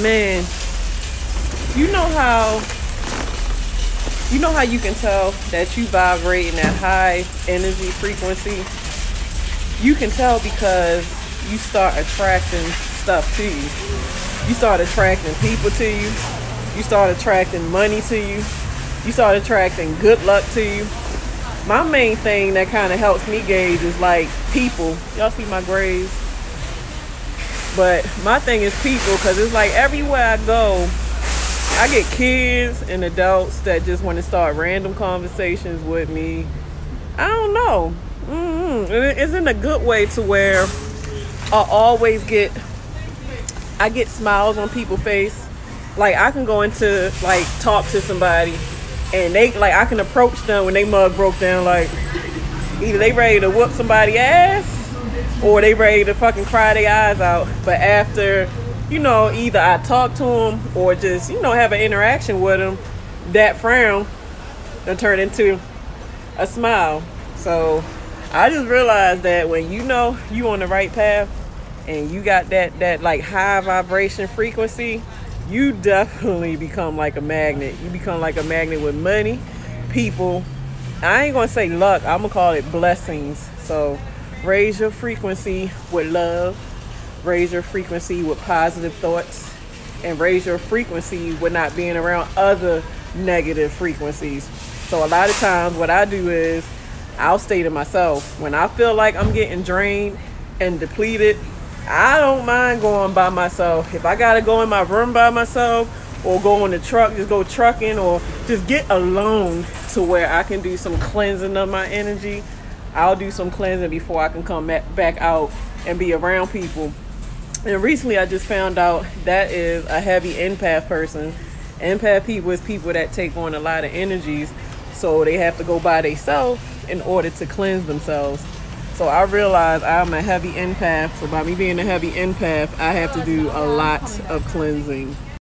Man, you know how you know how you can tell that you vibrate in that high energy frequency? You can tell because you start attracting stuff to you. You start attracting people to you. You start attracting money to you. You start attracting good luck to you. My main thing that kind of helps me gauge is like people. Y'all see my grays? But my thing is people because it's like everywhere I go, I get kids and adults that just want to start random conversations with me. I don't know. Mm-hmm. It's in a good way to where I always get I get smiles on people's face. Like I can go into like talk to somebody and they like I can approach them when they mug broke down like either they ready to whoop somebody ass or they ready to fucking cry their eyes out. But after you know, either I talk to them or just, you know, have an interaction with them, that frown will turn into a smile. So I just realized that when you know you on the right path and you got that that like high vibration frequency, you definitely become like a magnet. You become like a magnet with money, people. I ain't gonna say luck, I'm gonna call it blessings. So raise your frequency with love raise your frequency with positive thoughts and raise your frequency with not being around other negative frequencies. So a lot of times what I do is I'll stay to myself. When I feel like I'm getting drained and depleted, I don't mind going by myself. If I gotta go in my room by myself or go in the truck, just go trucking or just get alone to where I can do some cleansing of my energy. I'll do some cleansing before I can come back out and be around people and recently I just found out that is a heavy empath person. Empath people is people that take on a lot of energies, so they have to go by themselves in order to cleanse themselves. So I realized I'm a heavy empath. So by me being a heavy empath, I have to do a lot of cleansing.